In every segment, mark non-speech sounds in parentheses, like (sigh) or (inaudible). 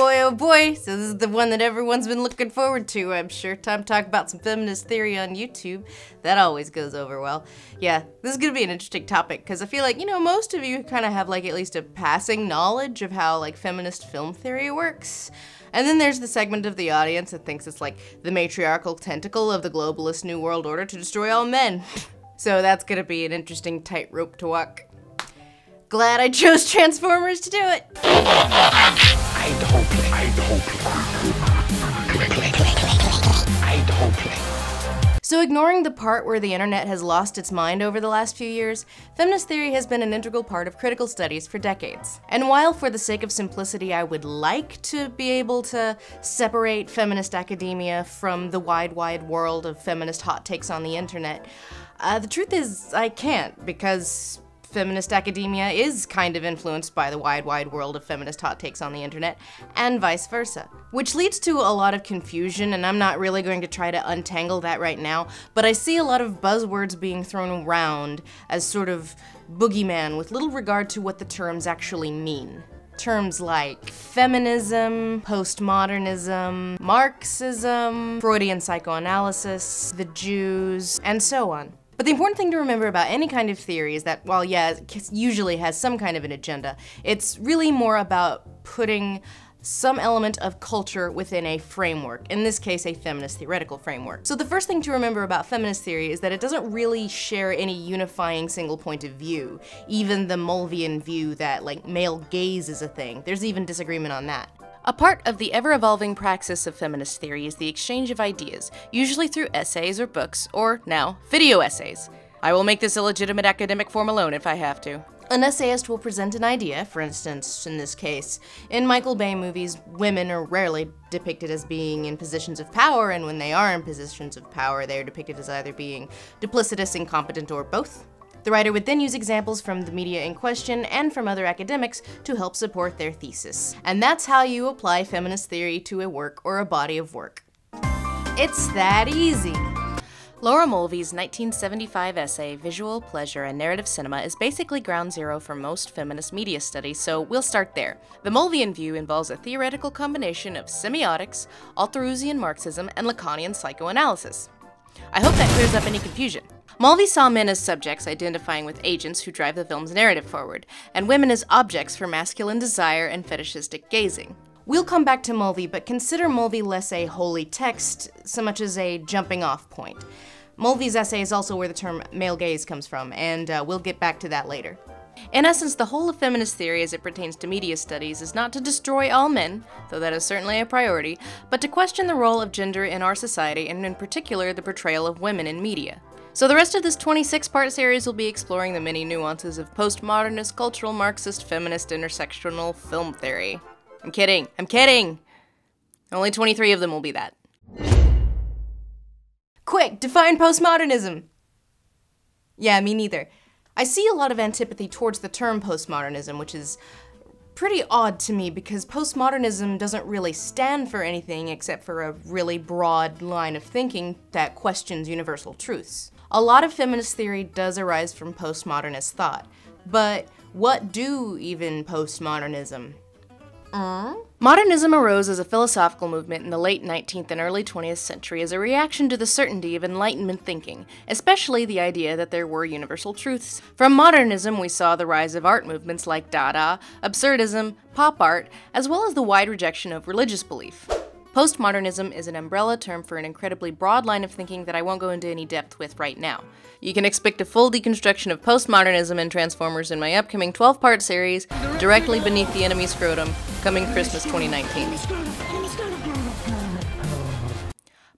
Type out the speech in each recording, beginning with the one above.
boy, oh boy, so this is the one that everyone's been looking forward to, I'm sure. Time to talk about some feminist theory on YouTube. That always goes over well. Yeah, this is gonna be an interesting topic, because I feel like, you know, most of you kind of have like at least a passing knowledge of how like feminist film theory works. And then there's the segment of the audience that thinks it's like the matriarchal tentacle of the globalist New World Order to destroy all men. (laughs) so that's gonna be an interesting tightrope to walk. Glad I chose Transformers to do it. I don't play. I don't play. Play, play, I don't play. So ignoring the part where the internet has lost its mind over the last few years, feminist theory has been an integral part of critical studies for decades. And while for the sake of simplicity I would like to be able to separate feminist academia from the wide, wide world of feminist hot takes on the internet, uh, the truth is I can't because feminist academia is kind of influenced by the wide, wide world of feminist hot takes on the internet, and vice versa. Which leads to a lot of confusion, and I'm not really going to try to untangle that right now, but I see a lot of buzzwords being thrown around as sort of boogeyman with little regard to what the terms actually mean terms like feminism, postmodernism, Marxism, Freudian psychoanalysis, the Jews, and so on. But the important thing to remember about any kind of theory is that while, yeah, it usually has some kind of an agenda, it's really more about putting some element of culture within a framework, in this case a feminist theoretical framework. So the first thing to remember about feminist theory is that it doesn't really share any unifying single point of view, even the Mulveyan view that like male gaze is a thing. There's even disagreement on that. A part of the ever evolving praxis of feminist theory is the exchange of ideas, usually through essays or books, or now, video essays. I will make this a legitimate academic form alone if I have to. An essayist will present an idea, for instance, in this case. In Michael Bay movies, women are rarely depicted as being in positions of power, and when they are in positions of power, they are depicted as either being duplicitous, incompetent, or both. The writer would then use examples from the media in question and from other academics to help support their thesis. And that's how you apply feminist theory to a work or a body of work. It's that easy. Laura Mulvey's 1975 essay, Visual Pleasure and Narrative Cinema, is basically ground zero for most feminist media studies, so we'll start there. The Mulveyan view involves a theoretical combination of semiotics, Althusserian Marxism, and Lacanian psychoanalysis. I hope that clears up any confusion. Mulvey saw men as subjects identifying with agents who drive the film's narrative forward, and women as objects for masculine desire and fetishistic gazing. We'll come back to Mulvey, but consider Mulvey less a holy text so much as a jumping off point. Mulvey's essay is also where the term male gaze comes from, and uh, we'll get back to that later. In essence, the whole of feminist theory as it pertains to media studies is not to destroy all men, though that is certainly a priority, but to question the role of gender in our society and in particular the portrayal of women in media. So the rest of this 26-part series will be exploring the many nuances of postmodernist, cultural, Marxist, feminist, intersectional film theory. I'm kidding. I'm kidding! Only 23 of them will be that. Quick, define postmodernism! Yeah, me neither. I see a lot of antipathy towards the term postmodernism, which is pretty odd to me because postmodernism doesn't really stand for anything except for a really broad line of thinking that questions universal truths. A lot of feminist theory does arise from postmodernist thought, but what do even postmodernism? Uh? Modernism arose as a philosophical movement in the late 19th and early 20th century as a reaction to the certainty of Enlightenment thinking, especially the idea that there were universal truths. From modernism, we saw the rise of art movements like Dada, absurdism, pop art, as well as the wide rejection of religious belief. Postmodernism is an umbrella term for an incredibly broad line of thinking that I won't go into any depth with right now. You can expect a full deconstruction of postmodernism and Transformers in my upcoming 12 part series, directly beneath the enemy scrotum, coming Christmas 2019.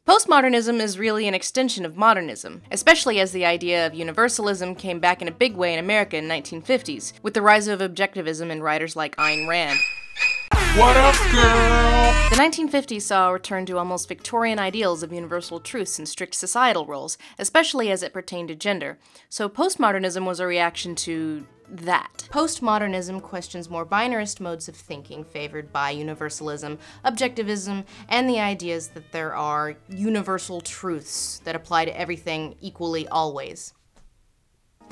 Postmodernism is really an extension of modernism, especially as the idea of universalism came back in a big way in America in 1950s, with the rise of objectivism in writers like Ayn Rand. What up, girl? The 1950s saw a return to almost Victorian ideals of universal truths and strict societal roles, especially as it pertained to gender. So postmodernism was a reaction to that. Postmodernism questions more binarist modes of thinking favored by universalism, objectivism, and the ideas that there are universal truths that apply to everything equally always.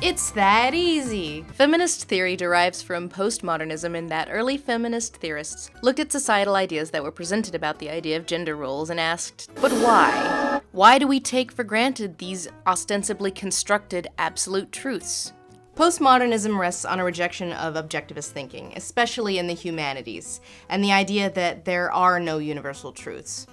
It's that easy. Feminist theory derives from postmodernism in that early feminist theorists looked at societal ideas that were presented about the idea of gender roles and asked, but why? Why do we take for granted these ostensibly constructed absolute truths? Postmodernism rests on a rejection of objectivist thinking, especially in the humanities, and the idea that there are no universal truths.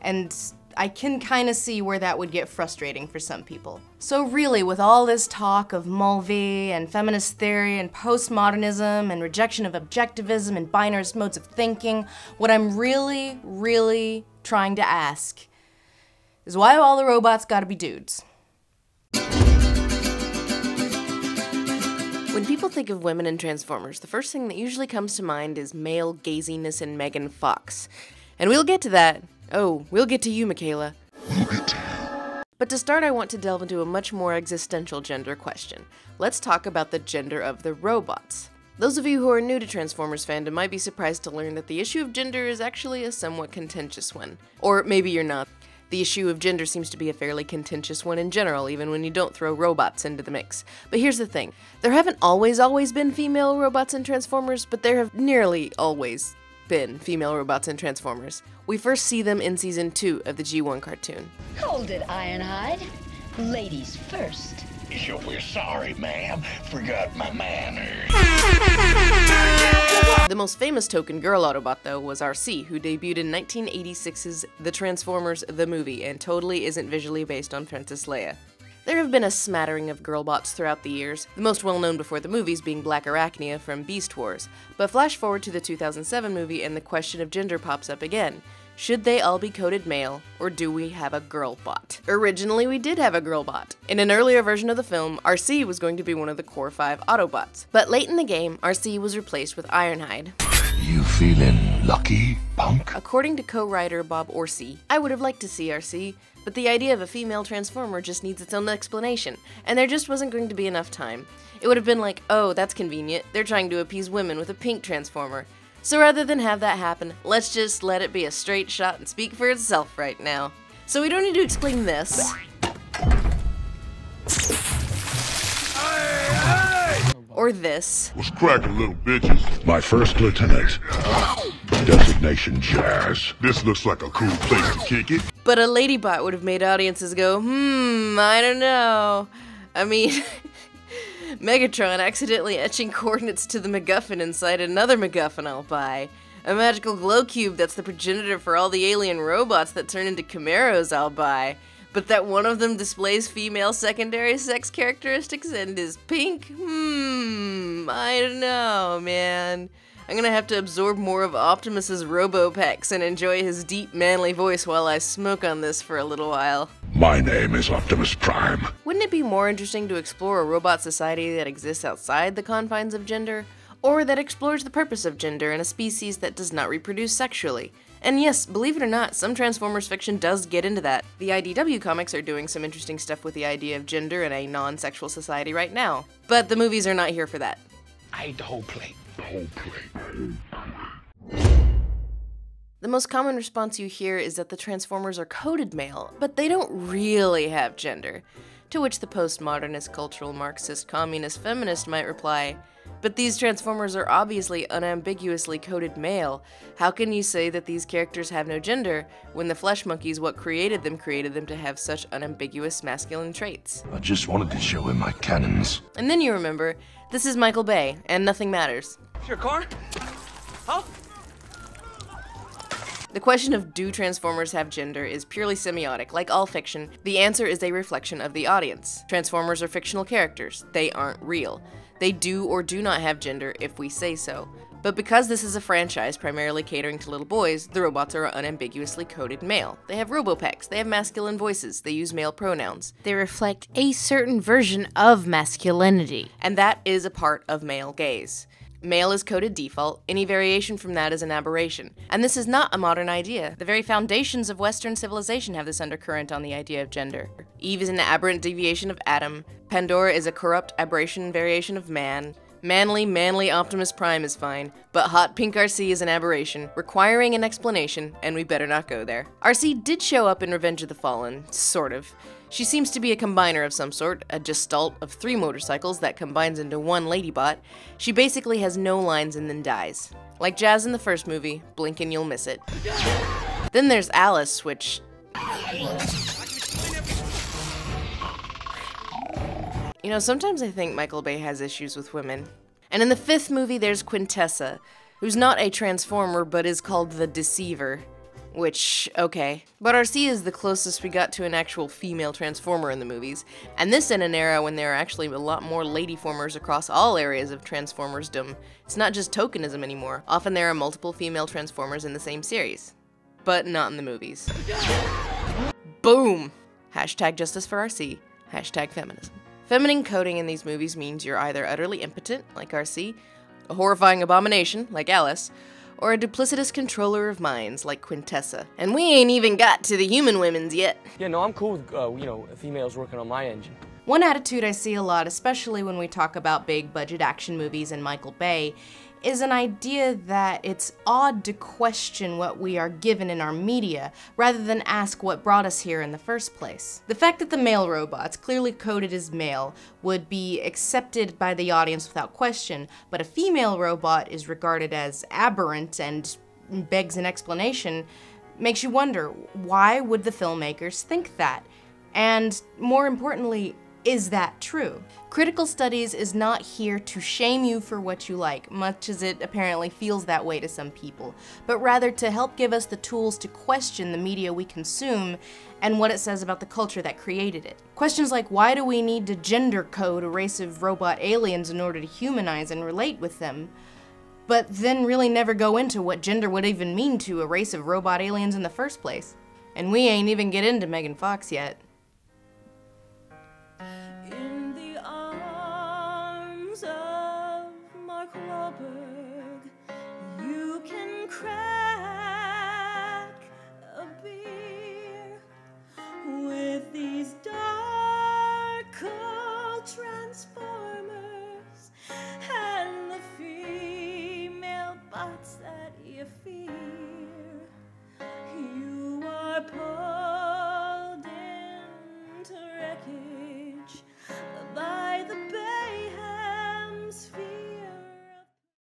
And I can kind of see where that would get frustrating for some people. So really, with all this talk of Mulvey and feminist theory and postmodernism and rejection of objectivism and binarist modes of thinking, what I'm really, really trying to ask is why all the robots gotta be dudes? When people think of women in Transformers, the first thing that usually comes to mind is male gaziness and Megan Fox. And we'll get to that Oh, we'll get to you, Mikaela. We'll get to you. But to start, I want to delve into a much more existential gender question. Let's talk about the gender of the robots. Those of you who are new to Transformers fandom might be surprised to learn that the issue of gender is actually a somewhat contentious one. Or maybe you're not. The issue of gender seems to be a fairly contentious one in general, even when you don't throw robots into the mix. But here's the thing there haven't always, always been female robots in Transformers, but there have nearly always been female robots in Transformers. We first see them in season 2 of the G1 cartoon. Hold it, Ironhide. Ladies first. Sure, we're sorry, ma'am. Forgot my manners. The most famous token girl Autobot, though, was Arcee, who debuted in 1986's The Transformers the Movie and totally isn't visually based on Princess Leia. There have been a smattering of girlbots throughout the years, the most well known before the movies being Blackarachnia from Beast Wars. But flash forward to the 2007 movie and the question of gender pops up again. Should they all be coded male, or do we have a girl bot? Originally, we did have a girl bot. In an earlier version of the film, Arcee was going to be one of the Core 5 Autobots. But late in the game, Arcee was replaced with Ironhide. You feeling lucky, punk? According to co-writer Bob Orci, I would have liked to see Arcee, but the idea of a female Transformer just needs its own explanation, and there just wasn't going to be enough time. It would have been like, oh, that's convenient, they're trying to appease women with a pink Transformer. So rather than have that happen, let's just let it be a straight shot and speak for itself right now. So we don't need to explain this. Or this. What's cracking, little bitches? My first lieutenant. Designation Jazz. This looks like a cool place to kick it. But a ladybot would have made audiences go, hmm, I don't know. I mean, (laughs) Megatron accidentally etching coordinates to the MacGuffin inside another MacGuffin I'll buy. A magical glow cube that's the progenitor for all the alien robots that turn into Camaros I'll buy. But that one of them displays female secondary sex characteristics and is pink? Hmm, I don't know, man. I'm gonna have to absorb more of Optimus's Robopecs and enjoy his deep, manly voice while I smoke on this for a little while. My name is Optimus Prime. Wouldn't it be more interesting to explore a robot society that exists outside the confines of gender? Or that explores the purpose of gender in a species that does not reproduce sexually? And yes, believe it or not, some Transformers fiction does get into that. The IDW comics are doing some interesting stuff with the idea of gender in a non-sexual society right now. But the movies are not here for that. I ate the whole plate. The whole plate. The most common response you hear is that the Transformers are coded male, but they don't really have gender. To which the postmodernist, cultural Marxist, communist, feminist might reply, but these Transformers are obviously unambiguously coded male. How can you say that these characters have no gender when the Flesh Monkeys, what created them, created them to have such unambiguous masculine traits? I just wanted to show him my cannons. And then you remember, this is Michael Bay, and nothing matters. Your car? Huh? The question of do Transformers have gender is purely semiotic. Like all fiction, the answer is a reflection of the audience. Transformers are fictional characters, they aren't real. They do or do not have gender if we say so. But because this is a franchise primarily catering to little boys, the robots are unambiguously coded male. They have robopecs, they have masculine voices, they use male pronouns. They reflect a certain version of masculinity. And that is a part of male gaze. Male is coded default, any variation from that is an aberration. And this is not a modern idea. The very foundations of Western civilization have this undercurrent on the idea of gender. Eve is an aberrant deviation of Adam, Pandora is a corrupt aberration variation of man, Manly, manly Optimus Prime is fine, but hot pink Arcee is an aberration, requiring an explanation, and we better not go there. Arcee did show up in Revenge of the Fallen, sort of. She seems to be a combiner of some sort, a gestalt of three motorcycles that combines into one ladybot. She basically has no lines and then dies. Like Jazz in the first movie, blink and you'll miss it. Then there's Alice, which. You know, sometimes I think Michael Bay has issues with women. And in the fifth movie, there's Quintessa, who's not a Transformer but is called the Deceiver. Which, okay. But Arcee is the closest we got to an actual female Transformer in the movies, and this in an era when there are actually a lot more ladyformers across all areas of Transformersdom. It's not just tokenism anymore. Often there are multiple female Transformers in the same series. But not in the movies. Boom! Hashtag justice for Arcee. Hashtag feminism. Feminine coding in these movies means you're either utterly impotent, like RC, a horrifying abomination, like Alice, or a duplicitous controller of minds like Quintessa. And we ain't even got to the human women's yet. Yeah, no, I'm cool with, uh, you know, females working on my engine. One attitude I see a lot, especially when we talk about big budget action movies and Michael Bay, is an idea that it's odd to question what we are given in our media rather than ask what brought us here in the first place. The fact that the male robots, clearly coded as male, would be accepted by the audience without question, but a female robot is regarded as aberrant and begs an explanation, makes you wonder why would the filmmakers think that? And more importantly, is that true? Critical Studies is not here to shame you for what you like, much as it apparently feels that way to some people, but rather to help give us the tools to question the media we consume and what it says about the culture that created it. Questions like why do we need to gender code a race of robot aliens in order to humanize and relate with them? But then really never go into what gender would even mean to a race of robot aliens in the first place. And we ain't even get into Megan Fox yet.